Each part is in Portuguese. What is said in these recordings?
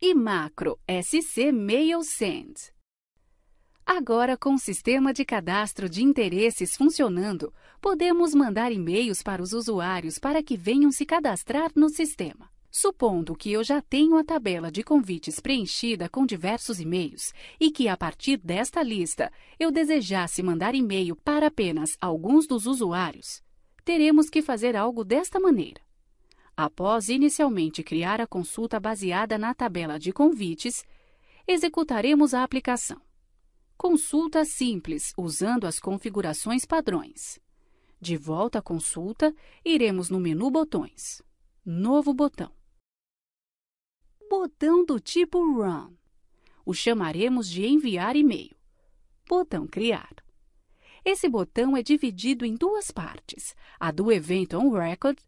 e macro SC Mail Send. Agora, com o sistema de cadastro de interesses funcionando, podemos mandar e-mails para os usuários para que venham se cadastrar no sistema. Supondo que eu já tenho a tabela de convites preenchida com diversos e-mails e que, a partir desta lista, eu desejasse mandar e-mail para apenas alguns dos usuários, teremos que fazer algo desta maneira. Após inicialmente criar a consulta baseada na tabela de convites, executaremos a aplicação. Consulta simples, usando as configurações padrões. De volta à consulta, iremos no menu Botões. Novo botão botão do tipo Run. O chamaremos de enviar e-mail. Botão Criar. Esse botão é dividido em duas partes. A do evento On Record,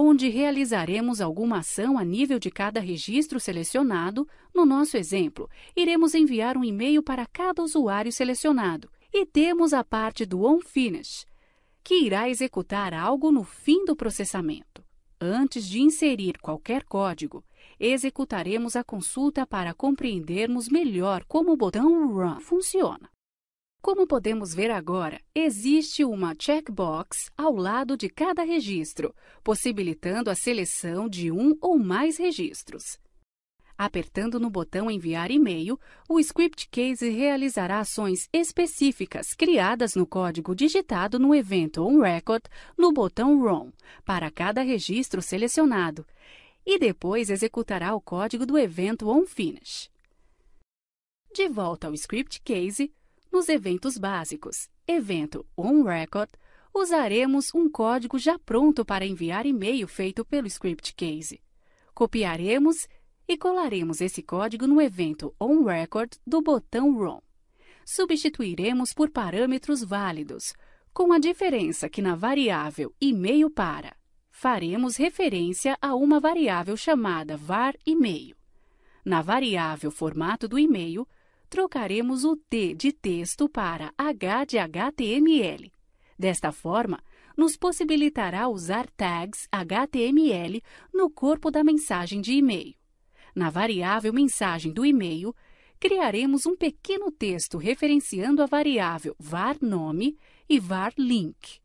onde realizaremos alguma ação a nível de cada registro selecionado. No nosso exemplo, iremos enviar um e-mail para cada usuário selecionado. E temos a parte do On Finish, que irá executar algo no fim do processamento. Antes de inserir qualquer código, executaremos a consulta para compreendermos melhor como o botão Run funciona. Como podemos ver agora, existe uma checkbox ao lado de cada registro, possibilitando a seleção de um ou mais registros. Apertando no botão Enviar e-mail, o Script Case realizará ações específicas criadas no código digitado no evento OnRecord no botão Run para cada registro selecionado e depois executará o código do evento onFinish. De volta ao script case, nos eventos básicos, evento onRecord, usaremos um código já pronto para enviar e-mail feito pelo script case. Copiaremos e colaremos esse código no evento onRecord do botão Run. Substituiremos por parâmetros válidos, com a diferença que na variável e-mail para faremos referência a uma variável chamada var e-mail. Na variável formato do e-mail, trocaremos o T de texto para H de HTML. Desta forma, nos possibilitará usar tags HTML no corpo da mensagem de e-mail. Na variável mensagem do e-mail, criaremos um pequeno texto referenciando a variável var nome e var link.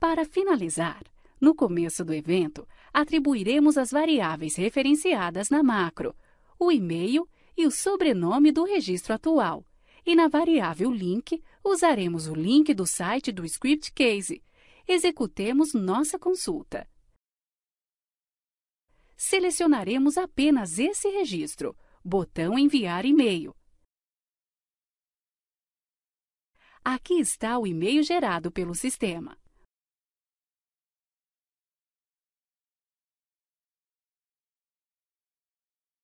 Para finalizar, no começo do evento, atribuiremos as variáveis referenciadas na macro, o e-mail e o sobrenome do registro atual. E na variável link, usaremos o link do site do Script Case. Executemos nossa consulta. Selecionaremos apenas esse registro, botão Enviar e-mail. Aqui está o e-mail gerado pelo sistema.